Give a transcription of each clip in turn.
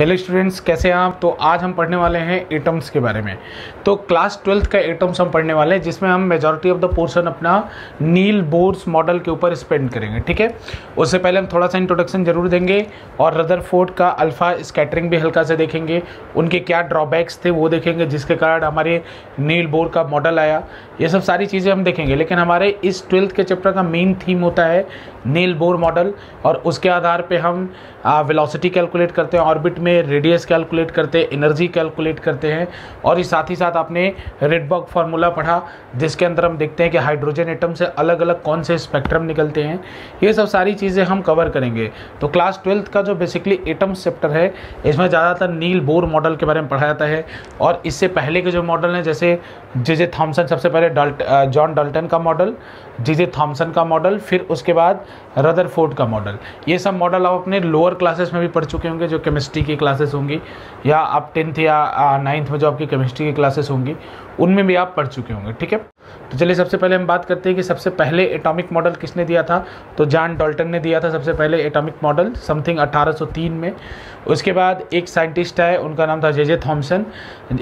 Hello students, कैसे हैं आप? तो आज हम पढ़ने वाले हैं एटम्स के बारे में। तो क्लास ट्वेल्थ का एटम्स हम पढ़ने वाले हैं, जिसमें हम मेजॉरिटी ऑफ़ द पोर्शन अपना नील बोर्स मॉडल के ऊपर स्पेंड करेंगे, ठीक है? उससे पहले हम थोड़ा सा इंट्रोडक्शन ज़रूर देंगे और रदर का अल्फ़ा स्कैटरिंग भी हल्का से देखेंगे। उनके क्या ड्रॉबैक्स थे वो देखेंगे, जिसके कारण हमारे नील बोर का मॉडल आया। ये सब सारी चीज़ें हम देखेंगे, लेकिन हमारे इस ट्वेल्थ के चैप्टर का मेन थीम होता है नील बोर मॉडल और उसके आधार पे हम वेलोसिटी कैलकुलेट करते हैं ऑर्बिट में रेडियस कैलकुलेट करते हैं एनर्जी कैलकुलेट करते हैं और इस साथ ही साथ आपने रेडबर्ग फार्मूला पढ़ा, जिसके अंदर हम देखते हैं कि हाइड्रोजन एटम से अलग अलग कौन से स्पेक्ट्रम निकलते हैं। ये सब सारी चीज़ें हम कवर करेंगे। तो क्लास ट्वेल्थ का जो बेसिकली एटम चैप्टर है, इसमें ज़्यादातर नील बोर मॉडल के बारे में पढ़ाया जाता है और इससे पहले के जो मॉडल हैं, जैसे जे जे थॉमसन सबसे पहले जॉन डाल्टन का मॉडल जे जे थॉमसन का मॉडल फिर उसके बाद रदरफोर्ड का मॉडल ये सब मॉडल आप अपने लोअर क्लासेस में भी पढ़ चुके होंगे, जो केमिस्ट्री की क्लासेस होंगी, या आप टेंथ या नाइन्थ में जो आपकी केमिस्ट्री की क्लासेस होंगी, उनमें भी आप पढ़ चुके होंगे, ठीक है? तो चलिए सबसे पहले हम बात करते हैं कि सबसे पहले एटॉमिक मॉडल किसने दिया था? तो जॉन डॉल्टन ने दिया था सबसे पहले एटॉमिक मॉडल समथिंग 1803 में। उसके बाद एक साइंटिस्ट है उनका नाम था जे जे थॉमसन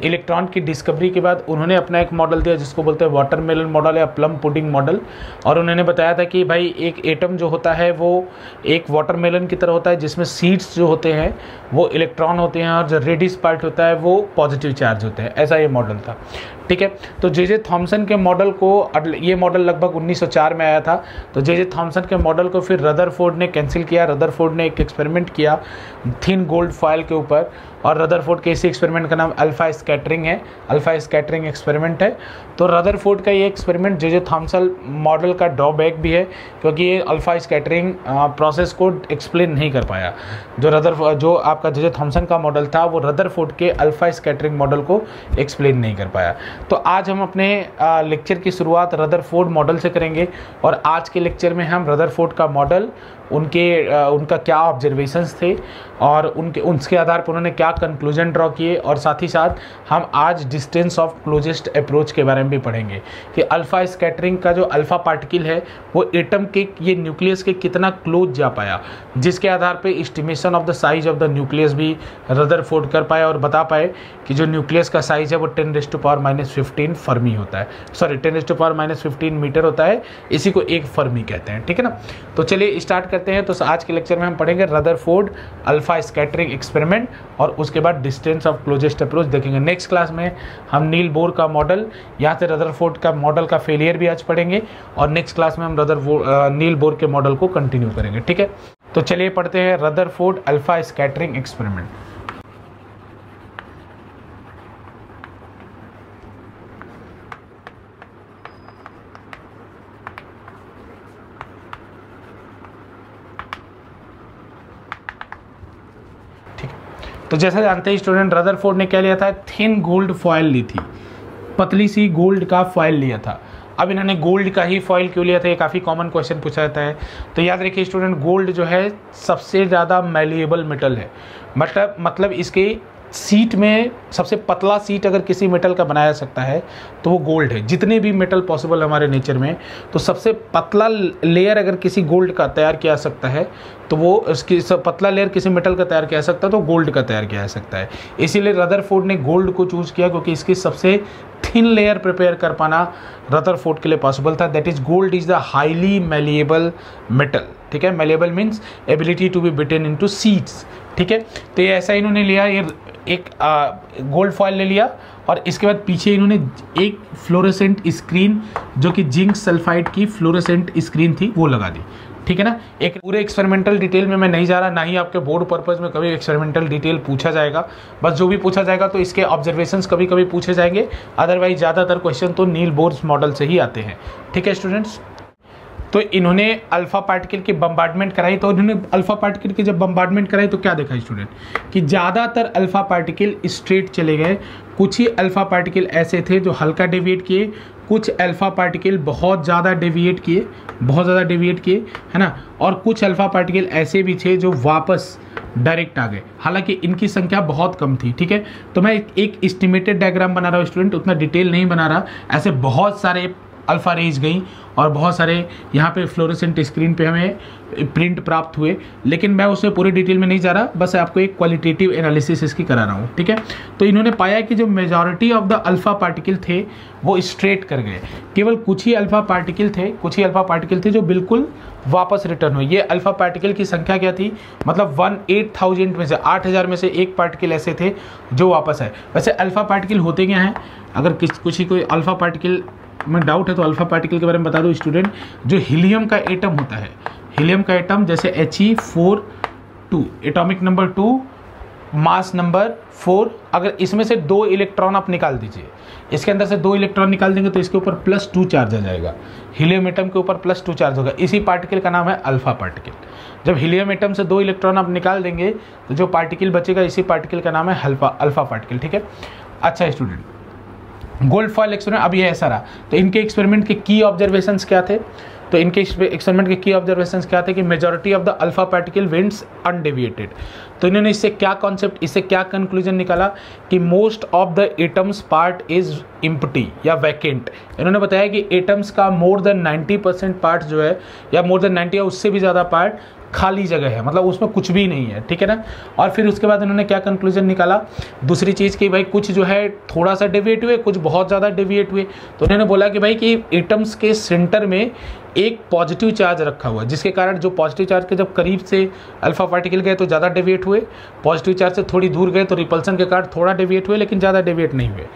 इलेक्ट्रॉन की डिस्कवरी के बाद उन्होंने अपना एक मॉडल दिया, जिसको बोलते हैं वाटरमेलन मॉडल या प्लम पुडिंग मॉडल और उन्होंने बताया था कि भाई, एक एटम जो होता है, वो एक वाटरमेलन की तरह होता है, जिसमें सीड्स जो होते हैं, वो इलेक्ट्रॉन होते हैं, और जो रेडिस पार्ट होता है, वो पॉजिटिव चार्ज होते हैं। ऐसा ये मॉडल था। ठीक है? तो जे जे थॉम्सन के मॉडल को ये मॉडल लगभग 1904 में आया था। तो जे जे थॉमसन के मॉडल को फिर रदरफोर्ड ने कैंसिल किया। रदरफोर्ड ने एक एक्सपेरिमेंट किया थिन गोल्ड फॉयल के ऊपर। और रदरफोर्ड के इसी एक्सपेरिमेंट का नाम अल्फ़ा स्कैटरिंग है। अल्फ़ा स्कैटरिंग एक्सपेरिमेंट है। तो रदरफोर्ड का ये एक्सपेरिमेंट जे जे मॉडल का ड्रॉबैक भी है, क्योंकि ये अल्फ़ा स्कैटरिंग प्रोसेस को एक्सप्लेन नहीं कर पाया। जो रदर जो आपका जे जे थॉमसन का मॉडल था, वो रदरफोर्ड के अल्फ़ा स्कैटरिंग मॉडल को एक्सप्लेन नहीं कर पाया। तो आज हम अपने लेक्चर की शुरुआत रदरफोर्ड मॉडल से करेंगे और आज के लेक्चर में हम रदरफोर्ड का मॉडल उनके उनका क्या ऑब्जर्वेशंस थे और उनके उनके आधार पर उन्होंने क्या कंक्लूजन ड्रॉ किए और साथ ही साथ हम आज डिस्टेंस ऑफ़ क्लोजेस्ट अप्रोच के बारे में भी पढ़ेंगे कि अल्फ़ा स्कैटरिंग का जो अल्फ़ा पार्टिकल है, वो एटम के, ये न्यूक्लियस के कितना क्लोज जा पाया, जिसके आधार पे estimation of the size of the nucleus भी रदर फोर्ड कर पाए और बता पाए कि जो न्यूक्लियस का साइज़ है, वो ten raise to power minus fifteen fermi होता है। Sorry ten raise to power minus fifteen metre होता है, इसी को एक फर्मी कहते हैं, ठीक है ना? तो चलिए स्टार्ट करते हैं। तो आज के लेक्चर में हम पढ़ेंगे Rutherford alpha scattering experiment और उसके बाद डिस्टेंस ऑफ़ क्लोजेस्ट अप्रोच देखेंगे। नेक्स्ट क्लास में हम नील बोर का मॉडल यहाँ से रदर का मॉडल का फेलियर भी आज पढ़ेंगे और नेक्स्ट क्लास में हम रदर नील बोर के मॉडल को कंटिन्यू करेंगे, ठीक है? तो चलिए पढ़ते हैं रदर अल्फ़ा स्कैटरिंग एक्सपेरिमेंट तो जैसा जानते हैं स्टूडेंट रदरफोर्ड ने क्या लिया था? थिन गोल्ड फॉयल ली थी। पतली सी गोल्ड का फॉयल लिया था। अब इन्होंने गोल्ड का ही फॉयल क्यों लिया था? ये काफ़ी कॉमन क्वेश्चन पूछा जाता है। तो याद रखिए स्टूडेंट गोल्ड जो है, सबसे ज़्यादा मेलिएबल मेटल है। मतलब मतलब इसके सीट में सबसे पतला सीट अगर किसी मेटल का बनाया जा सकता है तो वो गोल्ड है। जितने भी मेटल पॉसिबल हमारे नेचर में तो सबसे पतला लेयर अगर किसी गोल्ड का तैयार किया सकता है तो वो उसकी पतला लेयर किसी मेटल का तैयार किया जा सकता है तो गोल्ड का तैयार किया जा सकता है। इसीलिए रदरफोर्ड ने गोल्ड को चूज़ किया, क्योंकि इसकी सबसे थिन लेयर प्रिपेयर कर पाना रदरफोर्ड के लिए पॉसिबल था। That is gold is the highly malleable metal ठीक है? Malleable means ability to be beaten into sheets ठीक है? तो ये ऐसा इन्होंने लिया, ये एक गोल्ड फॉयल ले लिया और इसके बाद पीछे इन्होंने एक फ्लोरेसेंट स्क्रीन जो कि जिंक सल्फाइड की फ्लोरेसेंट स्क्रीन थी, वो लगा दी। ठीक है ना? एक पूरे एक्सपेरिमेंटल डिटेल में मैं नहीं जा रहा, ना ही आपके बोर्ड पर्पज में कभी एक्सपेरिमेंटल डिटेल पूछा जाएगा। बस जो भी पूछा जाएगा तो इसके ऑब्जर्वेशन कभी कभी पूछे जाएँगे। अदरवाइज़ ज़्यादातर क्वेश्चन तो नील बोर्स मॉडल से ही आते हैं। ठीक है स्टूडेंट्स तो इन्होंने अल्फ़ा पार्टिकल की बम्बार्डमेंट कराई तो इन्होंने अल्फ़ा पार्टिकल की जब बम्बार्डमेंट कराई तो क्या देखा स्टूडेंट कि ज़्यादातर अल्फ़ा पार्टिकल स्ट्रेट चले गए। कुछ ही अल्फ़ा पार्टिकल ऐसे थे जो हल्का डेविएट किए, कुछ अल्फ़ा पार्टिकल बहुत ज़्यादा डेविएट किए, बहुत ज़्यादा डेविएट किए, है ना? और कुछ अल्फ़ा पार्टिकल ऐसे भी थे जो वापस डायरेक्ट आ गए। हालाँकि इनकी संख्या बहुत कम थी, ठीक है? तो मैं एक एस्टिमेटेड डायग्राम बना रहा हूँ स्टूडेंट उतना डिटेल नहीं बना रहा। ऐसे बहुत सारे अल्फ़ा रेज गई और बहुत सारे यहाँ पे फ्लोरेसेंट स्क्रीन पे हमें प्रिंट प्राप्त हुए। लेकिन मैं उसमें पूरी डिटेल में नहीं जा रहा, बस आपको एक क्वालिटेटिव एनालिसिस इसकी करा रहा हूँ, ठीक है? तो इन्होंने पाया कि जो majority of the alpha particle थे, वो स्ट्रेट कर गए। केवल कुछ ही अल्फ़ा पार्टिकल थे, कुछ ही अल्फ़ा पार्टिकल थे जो बिल्कुल वापस रिटर्न हुए। ये अल्फ़ा पार्टिकल की संख्या क्या थी? मतलब वन एट थाउज़ेंड में से, आठ हज़ार में से एक पार्टिकल ऐसे थे जो वापस आए। वैसे अल्फ़ा पार्टिकल होते क्या हैं? अगर किस, कुछ ही कोई अल्फ़ा पार्टिकल में डाउट है तो अल्फ़ा पार्टिकल के बारे में बता दूँ स्टूडेंट जो हीलियम का एटम होता है हीलियम का एटम जैसे H E four two atomic number two mass number four अगर इसमें से दो इलेक्ट्रॉन आप निकाल दीजिए, इसके अंदर से दो इलेक्ट्रॉन निकाल देंगे तो इसके ऊपर प्लस टू चार्ज आ जाएगा। हीलियम एटम के ऊपर प्लस टू चार्ज होगा। इसी पार्टिकल का नाम है अल्फ़ा पार्टिकल जब हीलियम एटम से दो इलेक्ट्रॉन आप निकाल देंगे तो जो पार्टिकल बचेगा, इसी पार्टिकल का नाम है अल्फ़ा अल्फ़ा पार्टिकल ठीक है? अच्छा स्टूडेंट गोल्ड फॉयल एक्सपेरिमेंट अब ये ऐसा रहा। तो इनके एक्सपेरिमेंट के की ऑब्जर्वेशंस क्या थे? तो इनके एक्सपेरिमेंट के की ऑब्जर्वेशन क्या थे कि majority of the alpha particle went undeviated तो इन्होंने इससे क्या कॉन्सेप्ट इससे क्या कंक्लूजन निकाला कि most of the atom's part is empty या वैकेंट इन्होंने बताया कि एटम्स का मोर देन 90 परसेंट पार्ट जो है, या मोर देन 90 या उससे भी ज़्यादा पार्ट खाली जगह है मतलब उसमें कुछ भी नहीं है, ठीक है ना? और फिर उसके बाद इन्होंने क्या कंक्लूजन निकाला? दूसरी चीज़ कि भाई कुछ जो है थोड़ा सा डेविएट हुए, कुछ बहुत ज़्यादा डेविएट हुए। तो उन्होंने बोला कि भाई कि एटम्स के सेंटर में एक पॉजिटिव चार्ज रखा हुआ जिसके कारण जो पॉजिटिव चार्ज के जब करीब से अल्फ़ा पार्टिकल गए तो ज़्यादा डेविएट हुए पॉजिटिव चार्ज से थोड़ी दूर गए तो रिपल्सन के कारण थोड़ा डेविएट हुए, लेकिन ज़्यादा डेविएट नहीं हुए।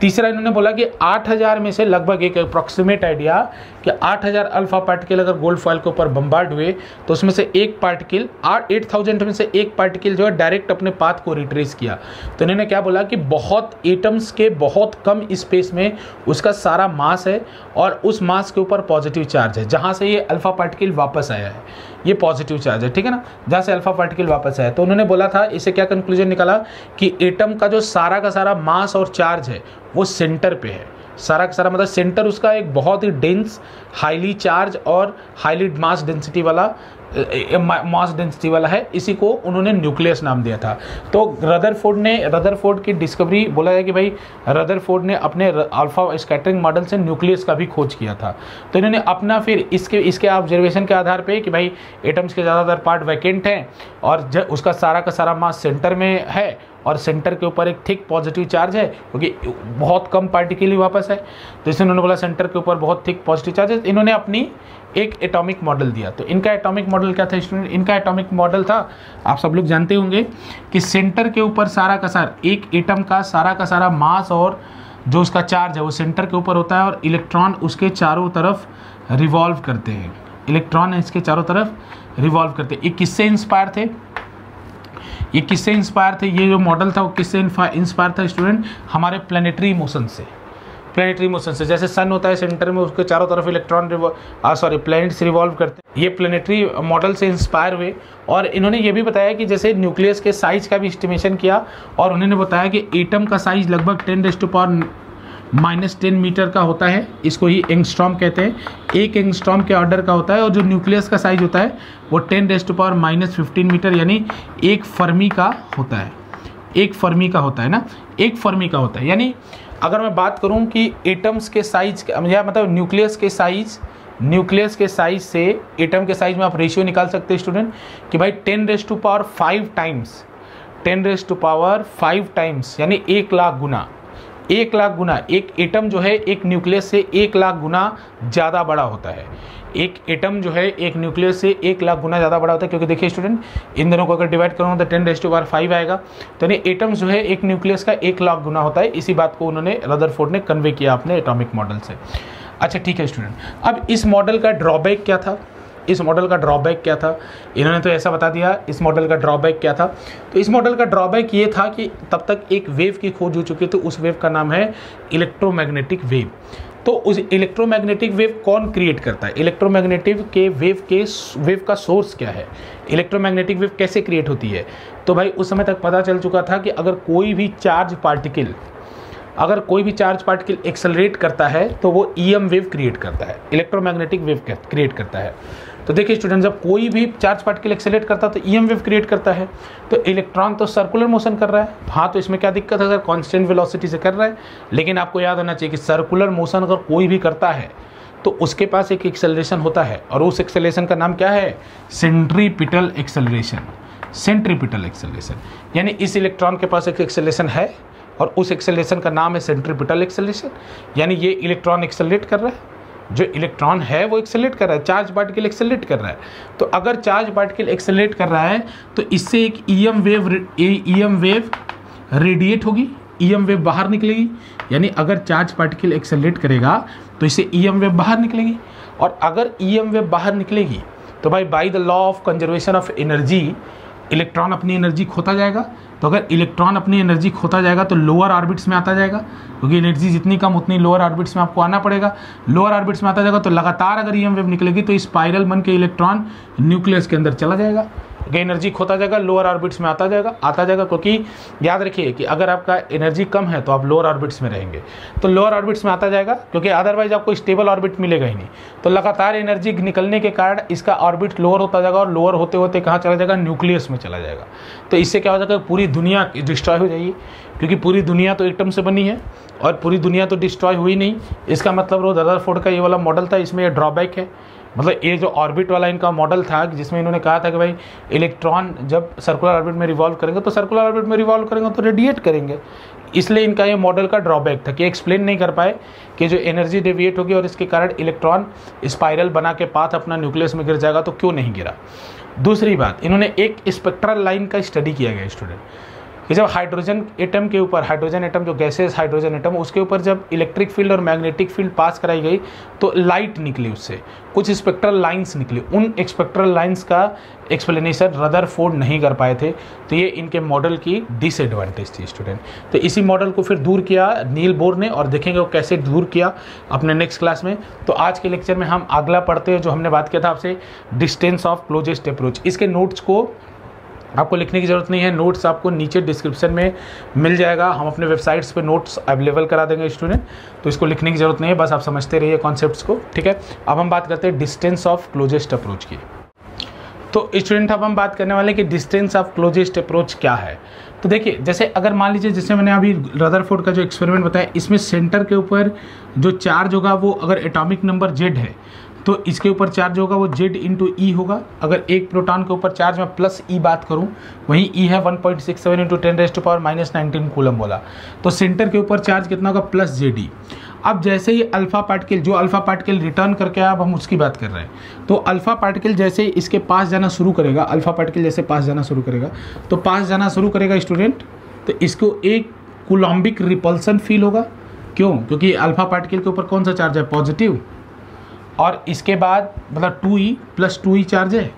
तीसरा इन्होंने बोला कि 8000 में से लगभग एक अप्रॉक्सीमेट आइडिया कि 8000 अल्फ़ा पार्टिकल अगर गोल्ड फॉइल के ऊपर बम्बार्ड हुए तो उसमें से एक पार्टिकल, आठ एट थाउज़ेंड में से एक पार्टिकल जो है डायरेक्ट अपने पाथ को रिट्रेस किया। तो इन्होंने क्या बोला कि बहुत एटम्स के बहुत कम स्पेस में उसका सारा मास है और उस मास के ऊपर पॉजिटिव चार्ज है, जहाँ से ये अल्फ़ा पार्टिकल वापस आया है। ये पॉजिटिव चार्ज है, ठीक है ना? जहाँ से अल्फ़ा पार्टिकल वापस आया। तो उन्होंने बोला था, इसे क्या कंक्लूजन निकाला कि एटम का जो सारा का सारा मास और चार्ज है, वो सेंटर पे है। सारा का सारा मतलब सेंटर उसका एक बहुत ही डेंस हाईली चार्ज और हाईली मास डेंसिटी वाला मास डेंसिटी वाला है। इसी को उन्होंने न्यूक्लियस नाम दिया था। तो रदरफोर्ड ने रदरफोर्ड की डिस्कवरी बोला है कि भाई रदरफोर्ड ने अपने अल्फ़ा स्कैटरिंग मॉडल से न्यूक्लियस का भी खोज किया था। तो इन्होंने अपना फिर इसके इसके ऑब्जर्वेशन के आधार पे कि भाई एटम्स के ज़्यादातर पार्ट वैकेंट हैं और उसका सारा का सारा मास सेंटर में है और सेंटर के ऊपर एक थिक पॉजिटिव चार्ज है, क्योंकि बहुत कम पार्टिकल ही वापस है। तो इसलिए उन्होंने बोला सेंटर के ऊपर बहुत थिक पॉजिटिव चार्ज है। इन्होंने अपनी एक एटॉमिक मॉडल दिया। तो इनका एटॉमिक मॉडल क्या था स्टूडेंट? इनका एटॉमिक मॉडल था, आप सब लोग जानते होंगे कि सेंटर के ऊपर सारा का सारा, एक एटम का सारा का सारा मास और जो उसका चार्ज है, वो सेंटर के ऊपर होता है और इलेक्ट्रॉन उसके चारों तरफ़ रिवॉल्व करते हैं। इलेक्ट्रॉन इसके चारों तरफ़ रिवॉल्व करते हैं। ये किससे इंस्पायर थे? ये किससे इंस्पायर थे? ये जो मॉडल था, वो किससे इंस्पायर था स्टूडेंट हमारे प्लानिटरी मोशन से। प्लानिटरी मोशन से। जैसे सन होता है सेंटर में, उसके चारों तरफ़ इलेक्ट्रॉन सॉरी प्लैनेट्स रिवॉल्व करते हैं। ये प्लानिटरी मॉडल से इंस्पायर हुए। और इन्होंने ये भी बताया कि जैसे न्यूक्लियस के साइज़ का भी इस्टीमेशन किया, और उन्होंने बताया कि एटम का साइज़ लगभग ten डेस्ट to power minus ten metre का होता है, इसको ही एंगस्ट्रॉम कहते हैं। एक एंगस्ट्रॉम के ऑर्डर का होता है और जो न्यूक्लियस का साइज़ होता है, वो टेन डेस्ट पावर माइनस फिफ्टीन मीटर यानी एक फर्मी का होता है। एक फर्मी का होता है ना? एक फर्मी का होता है। यानी अगर मैं बात करूँ कि एटम्स के साइज़ या मतलब न्यूक्लियस के साइज़ न्यूक्लियस के साइज़ से एटम के साइज़ में आप रेशियो निकाल सकते हैं स्टूडेंट कि भाई ten raise to power five times ten raise to power five times यानी एक लाख गुना। एक लाख गुना, एक एटम जो है, एक न्यूक्लियस से एक लाख गुना ज़्यादा बड़ा होता है। एक एटम जो है, एक न्यूक्लियस से एक लाख गुना ज़्यादा बड़ा होता है, क्योंकि देखिए स्टूडेंट इन दोनों को अगर डिवाइड करूँगा तो टेन रेस टू बार फाइव आएगा। तो यानी एटम जो है, एक न्यूक्लियस का एक लाख गुना होता है। इसी बात को उन्होंने रदरफोर्ड ने कन्वे किया अपने एटॉमिक मॉडल से। अच्छा ठीक है स्टूडेंट अब इस मॉडल का ड्रॉबैक क्या था? इस मॉडल का ड्रॉबैक क्या था? इन्होंने तो ऐसा बता दिया, इस मॉडल का ड्रॉबैक क्या था? तो इस मॉडल का ड्रॉबैक ये था कि तब तक एक वेव की खोज हो चुकी थी उस वेव का नाम है इलेक्ट्रोमैग्नेटिक वेव तो उस इलेक्ट्रोमैग्नेटिक वेव कौन क्रिएट करता है? इलेक्ट्रोमैग्नेटिक के वेव के वेव का सोर्स क्या है? इलेक्ट्रोमैग्नेटिक वेव कैसे क्रिएट होती है? तो भाई, उस समय तक पता चल चुका था कि अगर कोई भी चार्ज पार्टिकल अगर कोई भी चार्ज पार्टिकल एक्सेलरेट करता है तो वो ईएम वेव क्रिएट करता है इलेक्ट्रोमैग्नेटिक वेव क्रिएट करता है। तो देखिए स्टूडेंट जब कोई भी चार्ज पार्टिकल एक्सेलेट करता है तो ई वेव क्रिएट करता है। तो इलेक्ट्रॉन तो सर्कुलर मोशन कर रहा है। हाँ तो इसमें क्या दिक्कत है, सर? कॉन्स्टेंट वेलोसिटी से कर रहा है। लेकिन आपको याद होना चाहिए कि सर्कुलर मोशन अगर कोई भी करता है तो उसके पास एक एक्सेलरेशन होता है। और उस एक्सेलरेशन का नाम क्या है? सेंट्रीपिटल एक्सेलरेशन सेंट्रीपिटल एक्सेलरेशन यानी इस इलेक्ट्रॉन के पास एक एक्सेलरेशन है, और उस एक्सेलरेशन का नाम है सेंट्रीपिटल एक्सेलरेशन यानी ये इलेक्ट्रॉन एक्सेलरेट कर रहा है। जो इलेक्ट्रॉन है, वो एक्सेलेट कर रहा है, चार्ज पार्टिकल एक्सेलेट कर रहा है। तो अगर चार्ज पार्टिकल एक्सेलेट कर रहा है तो इससे एक E M wave E M wave radiate होगी ईएम वेव बाहर निकलेगी। यानी अगर चार्ज पार्टिकल एक्सेलेट करेगा तो इससे ईएम वेव बाहर निकलेगी। और अगर ईएम वेव बाहर निकलेगी तो भाई by the law of conservation of energy electron अपनी एनर्जी खोता जाएगा। तो अगर इलेक्ट्रॉन अपनी एनर्जी खोता जाएगा तो लोअर ऑर्बिट्स में आता जाएगा, क्योंकि एनर्जी जितनी कम, उतनी लोअर ऑर्बिट्स में आपको आना पड़ेगा। लोअर ऑर्बिट्स में आता जाएगा तो लगातार अगर ई वेव निकलेगी तो स्पायरल बन के इलेक्ट्रॉन न्यूक्लियस के अंदर चला जाएगा। एनर्जी खोता जाएगा लोअर ऑर्बिट्स में आता जाएगा आता जाएगा क्योंकि याद रखिए कि अगर आपका एनर्जी कम है तो आप लोअर ऑर्बिट्स में रहेंगे। तो लोअर ऑर्बिट्स में आता जाएगा क्योंकि अदरवाइज़ आपको स्टेबल ऑर्बिट मिलेगा ही नहीं। तो लगातार एनर्जी निकलने के कारण इसका ऑर्बिट लोअर होता जाएगा और लोअर होते होते कहाँ चला जाएगा? न्यूक्लियस में चला जाएगा। तो इससे क्या हो जाएगा? पूरी दुनिया डिस्ट्रॉय हो जाएगी। क्योंकि पूरी दुनिया तो एटम से बनी है और पूरी दुनिया तो डिस्ट्रॉय हुई नहीं। इसका मतलब रोज रदरफोर्ड का ये वाला मॉडल था, इसमें यह ड्रॉबैक है। मतलब ये जो ऑर्बिट वाला इनका मॉडल था, जिसमें इन्होंने कहा था कि भाई इलेक्ट्रॉन जब सर्कुलर ऑर्बिट में रिवॉल्व करेंगे तो सर्कुलर ऑर्बिट में रिवॉल्व करेंगे तो रेडिएट करेंगे। इसलिए इनका ये मॉडल का ड्रॉबैक था कि एक्सप्लेन नहीं कर पाए कि जो एनर्जी डेविएट होगी और इसके कारण इलेक्ट्रॉन स्पाइरल बना के पाथ अपना न्यूक्लियस में गिर जाएगा तो क्यों नहीं गिरा? दूसरी बात, इन्होंने एक स्पेक्ट्रल लाइन का स्टडी किया गया स्टूडेंट कि जब हाइड्रोजन एटम के ऊपर हाइड्रोजन एटम जो गैसेस हाइड्रोजन एटम उसके ऊपर जब इलेक्ट्रिक फ़ील्ड और मैग्नेटिक फ़ील्ड पास कराई गई तो लाइट निकली उससे। कुछ स्पेक्ट्रल लाइंस निकली। उन स्पेक्ट्रल लाइंस का एक्सप्लेनेशन रदर फोर्ड नहीं कर पाए थे। तो ये इनके मॉडल की डिसएडवांटेज थी स्टूडेंट तो इसी मॉडल को फिर दूर किया नील बोर ने, और देखेंगे वो कैसे दूर किया अपने नेक्स्ट क्लास में। तो आज के लेक्चर में हम अगला पढ़ते हैं, जो हमने बात किया था आपसे डिस्टेंस ऑफ़ क्लोजेस्ट अप्रोच इसके नोट्स को आपको लिखने की ज़रूरत नहीं है नोट्स आपको नीचे डिस्क्रिप्शन में मिल जाएगा। हम अपने वेबसाइट्स पे नोट्स अवेलेबल करा देंगे स्टूडेंट तो इसको लिखने की ज़रूरत नहीं है, बस आप समझते रहिए कॉन्सेप्ट्स को, ठीक है? अब हम बात करते हैं डिस्टेंस ऑफ़ क्लोजेस्ट अप्रोच की। तो स्टूडेंट अब हम बात करने वाले कि डिस्टेंस ऑफ़ क्लोजेस्ट अप्रोच क्या है? तो देखिए, जैसे अगर मान लीजिए, जैसे मैंने अभी रदरफोर्ड का जो एक्सपेरिमेंट बताया, इसमें सेंटर के ऊपर जो चार्ज होगा, वो अगर एटॉमिक नंबर जेड है तो इसके ऊपर चार्ज होगा, वो जेड इंटू ई होगा। अगर एक प्रोटॉन के ऊपर चार्ज मैं प्लस ई बात करूँ, वहीं ई है one point six seven into ten raised power minus nineteen coulomb बोला तो सेंटर के ऊपर चार्ज कितना होगा? प्लस जे डी अब जैसे ही अल्फ़ा पार्टिकल जो अल्फ़ा पार्टिकल रिटर्न करके अब हम उसकी बात कर रहे हैं। तो अल्फ़ा पार्टिकल जैसे इसके पास जाना शुरू करेगा अल्फ़ा पार्टिकल जैसे पास जाना शुरू करेगा तो पास जाना शुरू करेगा स्टूडेंट तो इसको एक कुलॉम्बिक रिपल्सन फील होगा। क्यों? क्योंकि अल्फ़ा पार्टिकल के ऊपर कौन सा चार्ज है? पॉजिटिव और इसके बाद मतलब two e plus two e charge है।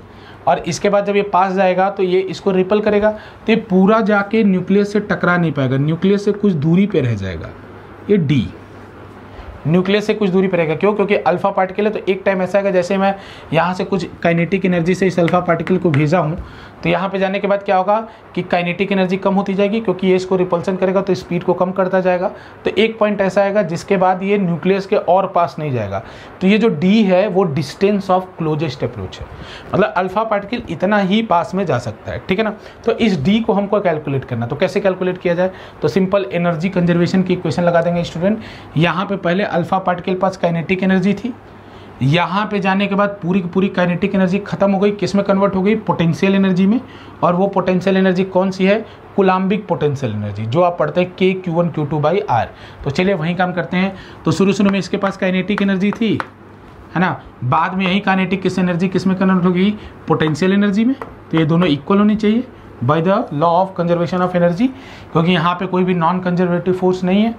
और इसके बाद जब ये पास जाएगा तो ये इसको रिपल करेगा। तो ये पूरा जाके न्यूक्लियस से टकरा नहीं पाएगा। न्यूक्लियस से कुछ दूरी पे रह जाएगा। ये डी न्यूक्लियस से कुछ दूरी पर रहेगा। क्यों? क्योंकि अल्फ़ा पार्टिकल है तो एक टाइम ऐसा है जैसे मैं यहाँ से कुछ काइनेटिक एनर्जी से इस अल्फ़ा पार्टिकल को भेजा हूँ तो यहाँ पे जाने के बाद क्या होगा कि काइनेटिक एनर्जी कम होती जाएगी क्योंकि ये इसको रिपल्सन करेगा तो स्पीड को कम करता जाएगा। तो एक पॉइंट ऐसा आएगा जिसके बाद ये न्यूक्लियस के और पास नहीं जाएगा। तो ये जो डी है, वो डिस्टेंस ऑफ़ क्लोजेस्ट अप्रोच है। मतलब अल्फ़ा पार्टिकल इतना ही पास में जा सकता है, ठीक है ना? तो इस डी को हमको कैलकुलेट करना तो कैसे कैलकुलेट किया जाए? तो सिंपल एनर्जी कंजर्वेशन की इक्वेशन लगा देंगे स्टूडेंट यहाँ पे पहले अल्फ़ा पार्टिकल पास काइनेटिक एनर्जी थी। यहाँ पे जाने के बाद पूरी की पूरी काइनेटिक एनर्जी खत्म हो गई। किसमें कन्वर्ट हो गई? पोटेंशियल एनर्जी में। और वो पोटेंशियल एनर्जी कौन सी है? कुलाम्बिक पोटेंशियल एनर्जी जो आप पढ़ते हैं k q one q two by r तो चलिए वहीं काम करते हैं। तो शुरू शुरू में इसके पास काइनेटिक एनर्जी थी, है ना? बाद में यही काइनेटिक किस एनर्जी किसमें कन्वर्ट हो गई? पोटेंशियल एनर्जी में। तो ये दोनों इक्वल होनी चाहिए by the law of conservation of energy क्योंकि यहाँ पे कोई भी नॉन कंजर्वेटिव फोर्स नहीं है।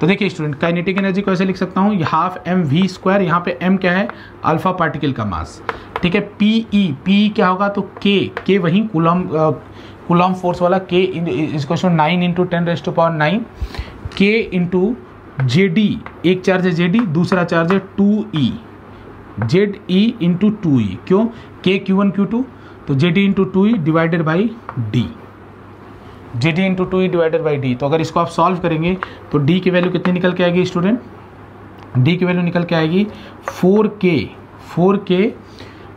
तो देखिए स्टूडेंट काइनेटिक एनर्जी को ऐसे लिख सकता हूँ हाफ़ एम वी स्क्वायर यहाँ पे एम क्या है? अल्फ़ा पार्टिकल का मास ठीक है पी ई पी क्या होगा? तो के के वही कुलम कुलम फोर्स वाला के इसको nine into ten raise to power nine के इंटू जे डी एक चार्ज है जे डी दूसरा चार्ज है two e Z e into two e क्यों? K q one q two तो J D into two e divided by d ji d into two e divided by d तो अगर इसको आप solve करेंगे तो डी की वैल्यू कितनी निकल के आएगी स्टूडेंट डी की वैल्यू निकल के आएगी four k four k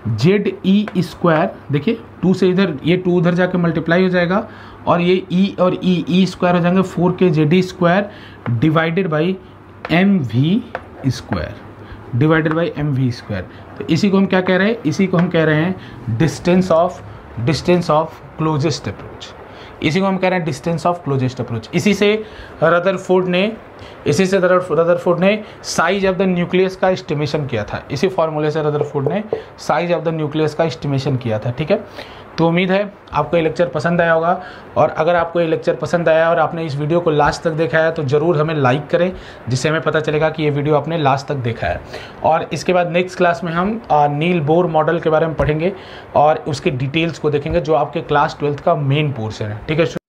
Z e square देखिए टू से इधर, ये टू उधर जाके मल्टीप्लाई हो जाएगा और ये ई e और ई ई स्क्वायर हो जाएँगे four k Z e square divided by m v square divided by m v square तो इसी को हम क्या कह रहे हैं? इसी को हम कह रहे हैं distance of distance of closest approach इसी को हम कह रहे हैं डिस्टेंस ऑफ़ क्लोजेस्ट अप्रोच इसी से रदरफोर्ड ने इसी से रदरफोर्ड ने साइज़ ऑफ़ द न्यूक्लियस का एस्टिमेशन किया था। इसी फॉर्मूले से रदरफोर्ड ने साइज़ ऑफ़ द न्यूक्लियस का एस्टिमेशन किया था, ठीक है? तो उम्मीद है आपको ये लेक्चर पसंद आया होगा और अगर आपको ये लेक्चर पसंद आया और आपने इस वीडियो को लास्ट तक देखा है तो ज़रूर हमें लाइक करें, जिससे हमें पता चलेगा कि ये वीडियो आपने लास्ट तक देखा है। और इसके बाद नेक्स्ट क्लास में हम नील बोर मॉडल के बारे में पढ़ेंगे और उसके डिटेल्स को देखेंगे, जो आपके क्लास ट्वेल्थ का मेन पोर्सन है, ठीक है?